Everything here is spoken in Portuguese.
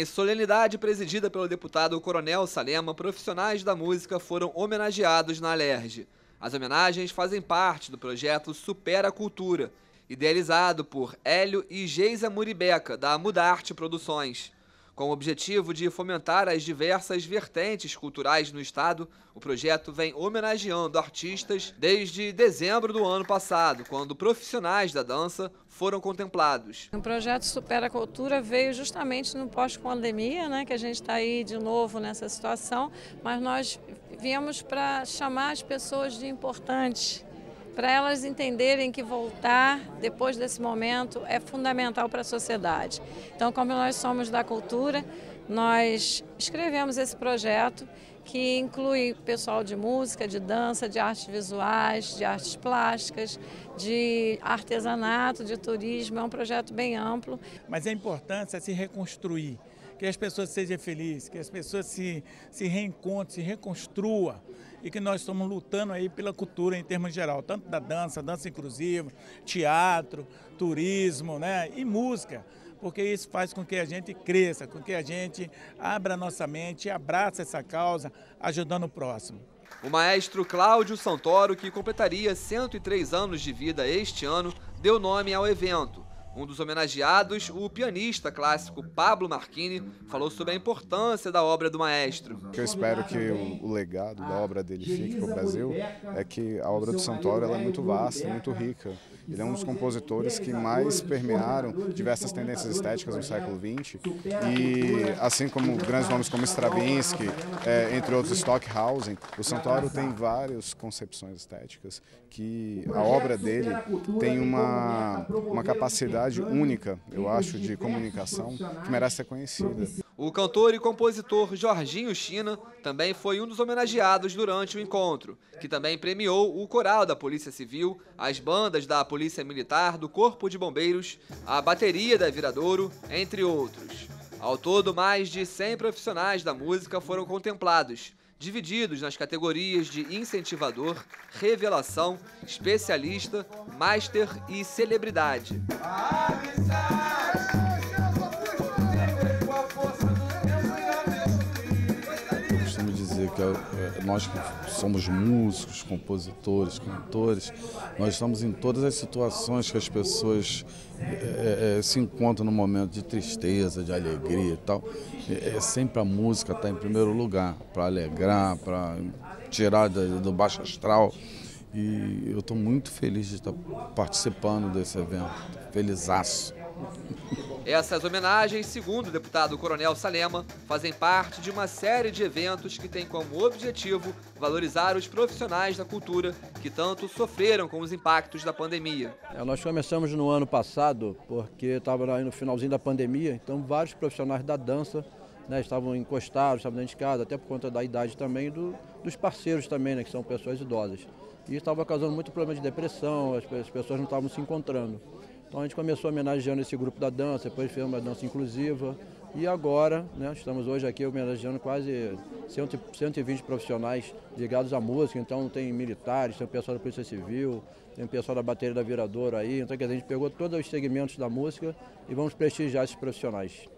Em solenidade presidida pelo deputado Coronel Salema, profissionais da música foram homenageados na Alerj. As homenagens fazem parte do projeto Supera a Cultura, idealizado por Hélio e Geisa Muribeca, da Mudarte Produções. Com o objetivo de fomentar as diversas vertentes culturais no estado, o projeto vem homenageando artistas desde dezembro do ano passado, quando profissionais da dança foram contemplados. O projeto Supera a Cultura veio justamente no pós-pandemia, né, que a gente está aí de novo nessa situação, mas nós viemos para chamar as pessoas de importantes para elas entenderem que voltar depois desse momento é fundamental para a sociedade. Então, como nós somos da cultura, nós escrevemos esse projeto que inclui pessoal de música, de dança, de artes visuais, de artes plásticas, de artesanato, de turismo. É um projeto bem amplo. Mas a importância é se reconstruir, que as pessoas sejam felizes, que as pessoas se, se reencontrem, se reconstruam e que nós estamos lutando aí pela cultura em termos geral, tanto da dança, dança inclusiva, teatro, turismo né, e música, porque isso faz com que a gente cresça, com que a gente abra nossa mente abraça essa causa, ajudando o próximo. O maestro Cláudio Santoro, que completaria 103 anos de vida este ano, deu nome ao evento. Um dos homenageados, o pianista clássico Pablo Marchini, falou sobre a importância da obra do maestro. O que eu espero que o, legado da obra dele fique para o Brasil é que a obra do Santoro é muito vasta, muito rica. Ele é um dos compositores que mais permearam diversas tendências estéticas no século XX e assim como grandes nomes como Stravinsky, é, entre outros Stockhausen, o Santoro tem várias concepções estéticas que a obra dele tem uma, uma capacidade única, eu acho, de comunicação que merece ser conhecida. O cantor e compositor Jorginho China também foi um dos homenageados durante o encontro, que também premiou o coral da Polícia Civil, as bandas da Polícia Militar, do Corpo de Bombeiros, a bateria da Viradouro, entre outros. Ao todo, mais de 100 profissionais da música foram contemplados, divididos nas categorias de incentivador, revelação, especialista, master e celebridade. Que é, nós que somos músicos, compositores, cantores, nós estamos em todas as situações que as pessoas é, é, se encontram no momento de tristeza, de alegria e tal. É, é sempre a música está em primeiro lugar, para alegrar, para tirar do, do baixo astral. E eu estou muito feliz de estar participando desse evento. Felizaço. Essas homenagens, segundo o deputado Coronel Salema, fazem parte de uma série de eventos que têm como objetivo valorizar os profissionais da cultura que tanto sofreram com os impactos da pandemia. É, nós começamos no ano passado, porque estava no finalzinho da pandemia, então vários profissionais da dança né, estavam encostados, estavam dentro de casa, até por conta da idade também do, dos parceiros também, né, que são pessoas idosas. E estava causando muito problema de depressão, as, as pessoas não estavam se encontrando. Então a gente começou homenageando esse grupo da dança, depois fez uma dança inclusiva. E agora, né, estamos hoje aqui homenageando quase 120 profissionais ligados à música. Então tem militares, tem o pessoal da Polícia Civil, tem o pessoal da bateria da Viradouro aí. Então quer dizer, a gente pegou todos os segmentos da música e vamos prestigiar esses profissionais.